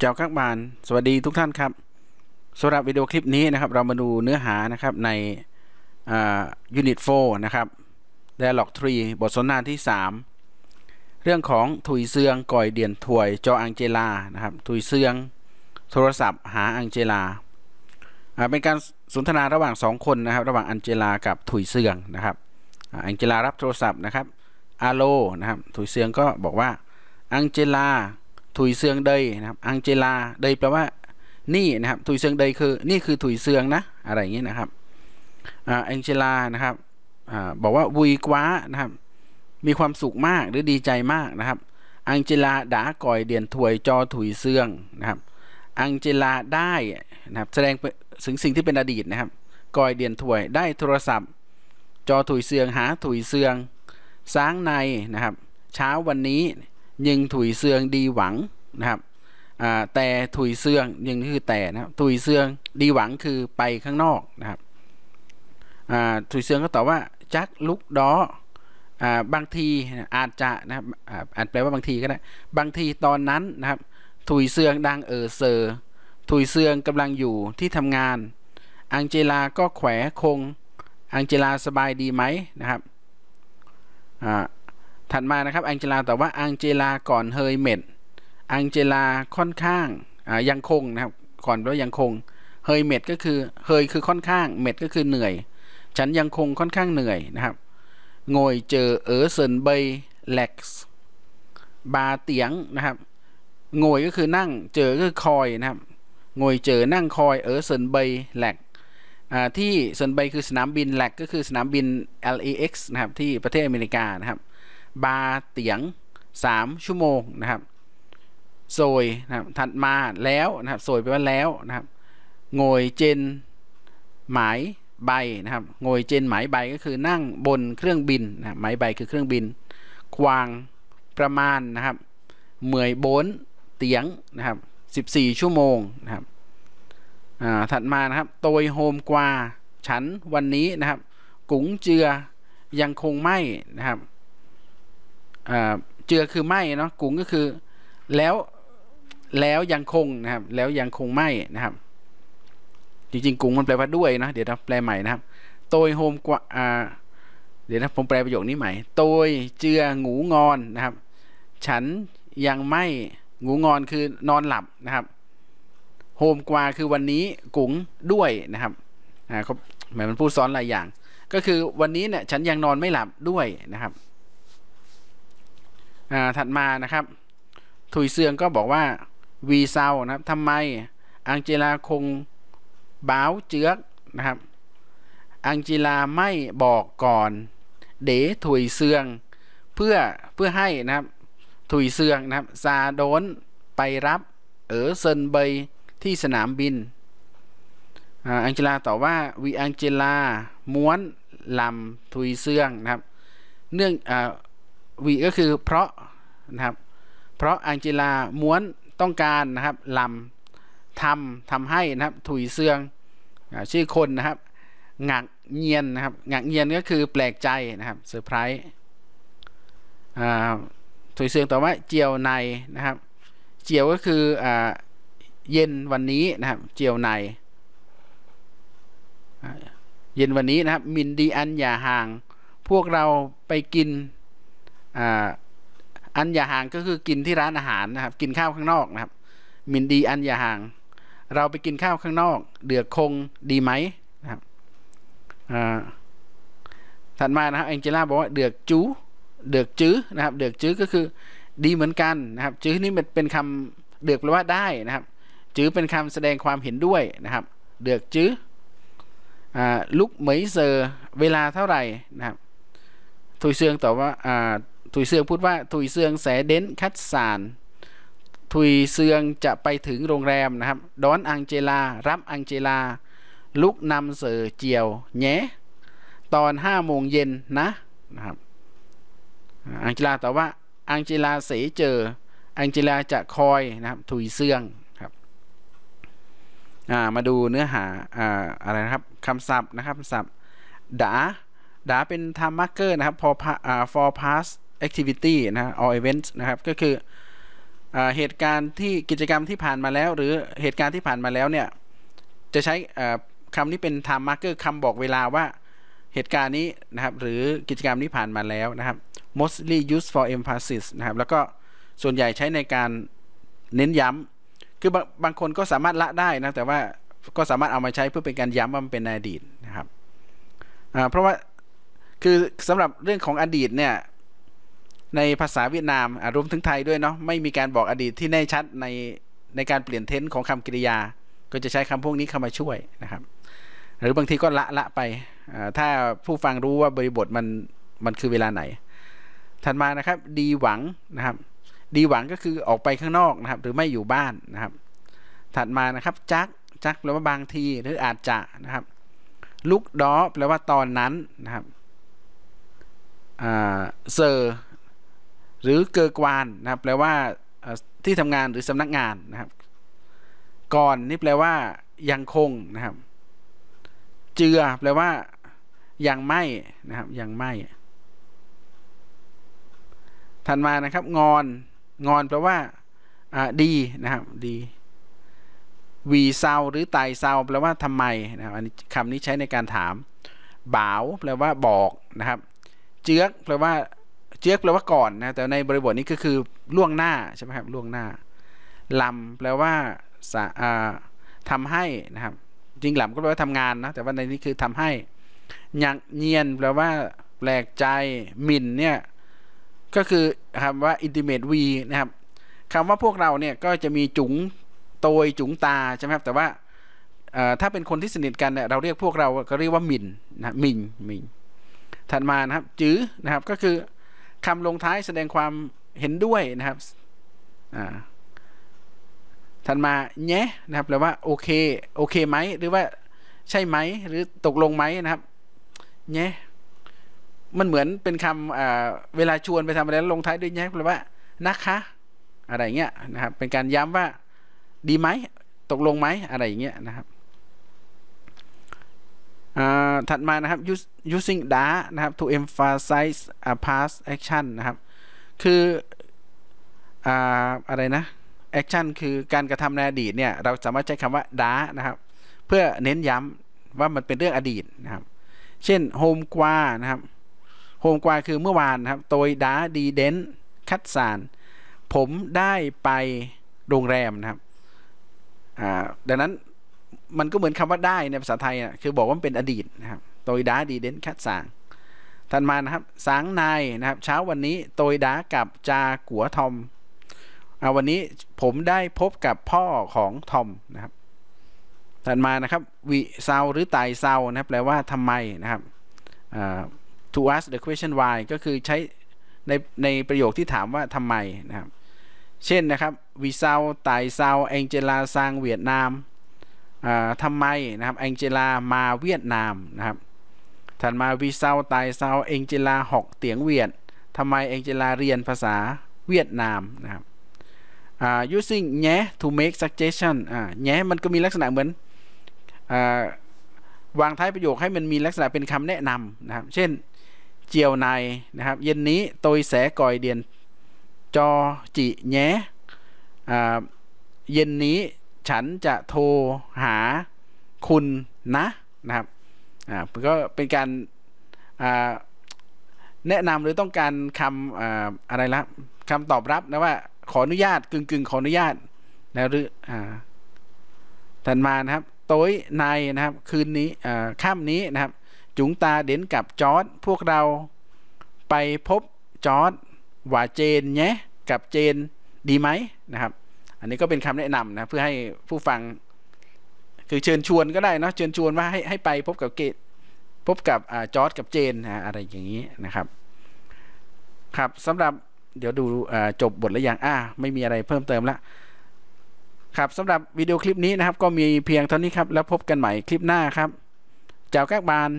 เจ้ากักบานสวัสดีทุกท่านครับสำหรับวิดีโอคลิปนี้นะครับ เรามาดูเนื้อหานะครับในยูนิต4นะครับ Dialog 3 บทสนทนาที่ 3 เรื่องของถุยเซืองก่อยเดียนถวย จออังเจลา นะครับ ถุยเซือง โทรศัพท์หาอังเจลา เป็นการสนทนาระหว่าง 2 คนนะครับ ระหว่างอังเจลากับถุยเซืองนะครับอังเจลารับโทรศัพท์นะครับ อาโลนะครับ ถุยเซืองก็บอกว่า อังเจลา ถุยเสืองเดยนะครับอังเจลาเดยแปลว่านี่นะครับถุยเสืองเดยคือนี่คือถุยเสืองนะอะไรอย่างนี้นะครับอังเจลานะครับอบอกว่าวุยกว้านะครับ มีความสุขมากหรือดีใจมากนะครับ อังเจลาด่าก่อยเดียนถวยจอถุยเสืองนะครับ อังเจลาได้นะครับแสดงถึงสิ่งที่เป็นอดีตนะครับก่อยเดียนถวยได้โทรศัพท์ จอถุยเสืองหาถุยเสืองสร้างในนะครับ เช้าวันนี้ ยิงถุยเสืองดีหวังนะครับแต่ถุยเสืองยังคือแต่นะครับถุยเสืองดีหวังคือไปข้างนอกนะครับถุยเสืองก็ตอบว่าจักลุกดอบางทีอาจจะนะครับอาจแปลว่าบางทีก็ได้บางทีตอนนั้นนะครับถุยเสืองดังเออเซอร์ถุยเสืองกำลังอยู่ที่ทำงาน อังเจลาก็แขวคง อังเจลาสบายดีไหมนะครับ ถัดมานะครับอังเจลาแต่ว่าอังเจลาก่อนเฮยเม็ดอังเจลาค่อนข้างยังคงนะครับก่อนว่ายังคงเฮยเม็ดก็คือเฮยคือค่อนข้างเม็ดก็คือเหนื่อย ฉันยังคงค่อนข้างเหนื่อยนะครับงอยเจอเออเซินเบย์เล็กซ์บาเตียงนะครับงอยก็คือนั่งเจอก็คือคอยนะครับngồi chờ นั่งคอย ở sân bay LAX ที่ sân bay คือสนามบิน LAX ก็คือสนามบิน LAX นะครับที่ประเทศอเมริกานะครับ ba tiếng 3 ชั่วโมงนะครับ rồi นะครับถัดมาแล้วนะครับ rồi แปลว่าแล้วนะครับ ngồi trên máy bay นะครับ ngồi trên máy bay ก็คือนั่งบนเครื่องบินนะ máy bay คือเครื่องบิน khoảng ประมาณนะครับเมื่อยโบนเตียงนะครับ 14 ชั่วโมงนะครับถัดมานะครับโตยโฮมกว่า ฉันวันนี้นะครับ กุ๋งเจือยังคงไม่นะครับ เจือคือไหมเนาะกุ้งก็คือ แล้วแล้วยังคงนะครับ แล้วยังคงไหมนะครับ จริงๆกุ้งมันแปลว่าด้วยนะเดี๋ยวนะแปลใหม่นะครับโตยโฮมกว่าเดี๋ยวนะผมแปลประโยคนี้ใหม่โตยเจืองูงอนนะครับ ฉันยังไม่งูงอนคือนอนหลับนะครับโฮมกว่าคือวันนี้กุ้งด้วยนะครับอ่าเขาหมายมันพูดซ้อนหลายอย่าง ก็คือวันนี้เนี่ยฉันยังนอนไม่หลับด้วยนะครับ ถัดมานะครับ ถุยเซืองก็บอกว่าวีเซานะครับทำไมอังเจลาคงบ้าวเจือกนะครับอังเจลาไม่บอกก่อน เด๋ถุยเซืองเพื่อเพื่อให้นะครับถุยเซืองนะครับซาโดนไปรับเออเซินเบยที่สนามบินอังเจลาตอบว่าวีอังเจลาม้วนลำถุยเซืองนะครับ เนื่องอ วีก็คือเพราะนะครับ เพราะอังเจลาmuốn ต้องการนะครับ làm ทำทำให้นะครับ Thùy Dương ชื่อคนนะครับ ngạc nhiên นะครับ ngạc nhiên ก็คือแปลกใจนะครับ surprise Thùy Dương ต่อว่า chiều nay นะครับ chiều ก็คืออเย็นวันนี้นะครับ chiều nay เย็นวันนี้นะครับ mình đi ăn nhà hàng พวกเราไปกิน อันอย่าห่างก็คือกินที่ร้านอาหารนะครับ กินข้าวข้างนอกนะครับ มินดีอันอย่าห่าง เราไปกินข้าวข้างนอก เดือดคงดีไหมนะครับถัดมานะครับแองเจล่าบอกว่าเดือดจูเดือดจื้อนะครับ เดือดจื้อก็คือดีเหมือนกันนะครับ จื้อนี่มันเป็นคำเดือดแปลว่าได้นะครับ จื้อเป็นคำแสดงความเห็นด้วยนะครับ เดือดจื้อลุกเหมยเซอร์เวลาเท่าไหร่นะครับทุยเซืองตอบว่า ถุยเสืองพูดว่าถุยเสืองแสเดนคัดสานถุยเสืองจะไปถึงโรงแรมนะครับ ดอนอังเจลา รับอังเจลา ลุกนำเสือเจียวแงตอนห้าโมงเย็นนะนะครับอังเจลาแตอบว่าอังเจลาเสเจอ อังเจลาจะคอยนะครับถุยเสืองครับมาดูเนื้อหาอะไรนะครับคำศัพท์นะครับคำศัพท์ดาดาเป็น time marker นะครับ for for past activity นะ or events นะครับ ก็คือเหตุการณ์ที่กิจกรรมที่ผ่านมาแล้ว หรือเหตุการณ์ที่ผ่านมาแล้วเนี่ย จะใช้คำนี้เป็น time marker คำบอกเวลาว่าเหตุการณ์นี้นะครับ หรือกิจกรรมนี้ผ่านมาแล้วนะครับ mostly used for emphasis นะครับ แล้วก็ส่วนใหญ่ใช้ในการเน้นย้ำคือบาบางคนก็สามารถละได้นะ แต่ว่าก็สามารถเอามาใช้เพื่อเป็นการย้ำว่ามันเป็นอดีตนะครับเพราะว่าคือสำหรับเรื่องของอดีตเนี่ย ในภาษาเวียดนามรวมถึงไทยด้วยเนาะไม่มีการบอกอดีตที่แน่ชัดในในการเปลี่ยนเทนส์ของคำกริยา ก็จะใช้คำพวกนี้เข้ามาช่วยนะครับ หรือบางทีก็ละละไป ถ้าผู้ฟังรู้ว่าบริบทมันมันคือเวลาไหน ถัดมานะครับ ดีหวังนะครับ ดีหวังก็คือออกไปข้างนอกนะครับ หรือไม่อยู่บ้านนะครับ ถัดมานะครับจักจักแปลว่าบางทีหรืออาจจะนะครับ ลุกดอแปลว่าตอนนั้นนะครับเซอร์ หรือเกอกวานนะครับ แปลว่าที่ทำงานหรือสำนักงานนะครับ ก่อนนี่แปลว่า ยังคงนะครับ เจือ แปลว่า ยังไม่นะครับ ยังไม่ถัดมานะครับ งอน งอนแปลว่าดีนะครับ ดีวีเซาหรือไตเซาแปลว่าทำไมนะครับอันนี้คำนี้ใช้ในการถาม บ่าว แปลว่าบอกนะครับ เจือกแปลว่า เจือกแปลว่าก่อนนะแต่ในบริบทนี้ก็คือล่วงหน้าใช่ไหมครับล่วงหน้าลำแปลว่าทำให้นะครับ จริงลำก็แปลว่าทำงานนะแต่ว่าในนี้คือทำให้ยังเนียนแปลว่าแปลกใจมินเนี่ยก็คือคำว่า intimate we นะครับคำว่าพวกเราเนี่ยก็จะมีจุ๋งโตยจุ๋งตาใช่ไหมครับแต่ว่าถ้าเป็นคนที่สนิทกันเนี่ยเราเรียกพวกเราก็เรียกว่ามินนะมินมินถัดมานะครับ จื้อนะครับก็คือ คำลงท้ายแสดงความเห็นด้วยนะครับถัดมาแง่นะครับแปลว่าโอเคโอเคไหมหรือว่าใช่ไหมหรือตกลงไหมนะครับแง่มันเหมือนเป็นคำเวลาชวนไปทำอะไรแล้วลงท้ายด้วยแย้แปลว่านะคะ อะไรเงี้ยนะครับ เป็นการย้ำว่าดีไหมตกลงไหมอะไรอย่างเงี้ยนะครับ ถัดมานะครับ using da นะครับ to emphasize a past action นะครับ คืออะไรนะ action คือการกระทำในอดีตเนี่ย เราสามารถใช้คำว่า da นะครับ เพื่อเน้นย้ำว่ามันเป็นเรื่องอดีตนะครับ เช่น home กว่านะครับโฮมกวาคือเมื่อวานนะครับ โดยดาดีเดนคัดสารผมได้ไปโรงแรมนะครับดังนั้น มันก็เหมือนคำว่าได้ในภาษาไทยอะคือบอกว่าเป็นอดีตนะครับโดยดาดีเดนคัดสางทันมานะครับสางนายนะครับ เช้าวันนี้โดยดากับจากัวทอมเอาวันนี้ผมได้พบกับพ่อของทอมนะครับถัดมานะครับวิเซาหรือไตเซานะครับแปลว่าทำไมนะครับ to ask the question why ก็คือใช้ในในประโยคที่ถามว่าทำไมนะครับ เช่นนะครับวีซาวไตซาวแองเจลาซางเวียดนาม ทำไมนะครับแองเจลามาเวียดนามนะครับถัดมาวีซาวไตซาวแองเจลาหอกเตียงเวียดทำไมแองเจลาเรียนภาษาเวียดนามนะครับ using แง่ to make suggestion แง่มันก็มีลักษณะเหมือนวางท้ายประโยคให้มันมีลักษณะเป็นคำแนะนำนะครับ เช่น เจียวในนะครับ เย็นนี้ตยแสก่อยเดียน จอจิแย้เย็นนี้ ฉันจะโทรหาคุณนะนะครับอ่าก็เป็นการแนะนำหรือต้องการคำอะไรละคำตอบรับนะว่าขออนุญาตกึ่งกึ่งขออนุญาตนะหรืออ่าถัดมานะครับโต้ยในนะครับ คืนนี้ค่ำนี้นะครับ จุงตาเด่นกับจอร์ดพวกเราไปพบจอร์ดว่าเจนเนี้ยกับเจนดีไหมนะครับ นนี้ก็เป็นคำแนะนำนะเพื่อให้ผู้ฟัง คือเชิญชวนก็ได้นะเชิญชวนว่าให้ให้ไปพบกับเกตพบกับจอร์ดกับเจนนะอะไรอย่างนี้นะครับ ครับสำหรับเดี๋ยวดูจบบทแล้วยังอ่าไม่มีอะไรเพิ่มเติมละครับสำหรับวิดีโอคลิปนี้นะครับ ก็มีเพียงเท่านี้ครับ แล้วพบกันใหม่คลิปหน้าครับเจ้าแก้บาน